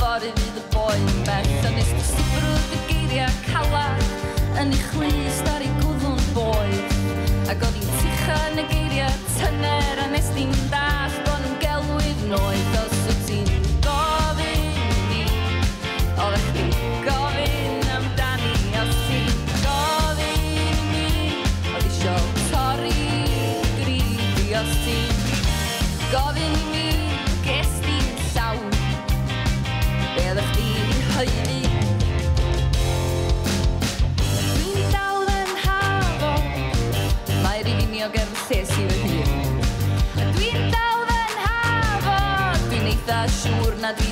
fory fydd y boi yn bell Yn eistedd sibrwyd y geiriau calad Yn ei chlust ar ei gwddwn boi Ac o'n i'n ticha yn y geiriau tyner A nes Yn da acessível. Tu então venhava, tu nem estás sur na tua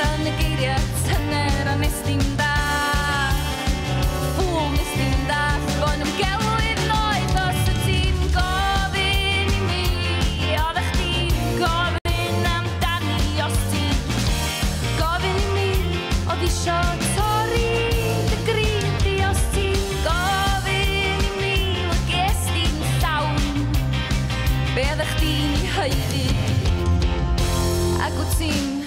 Yn y geiriau tyner a nes dim da Ffwl nes mi Oedda chdi gofyn amdani os mi oedd isio torri dy gridi os ti Gofyn i mi oedd ges di'n llawn Be oedda chdi'n hyiddi Ac wyt ti'n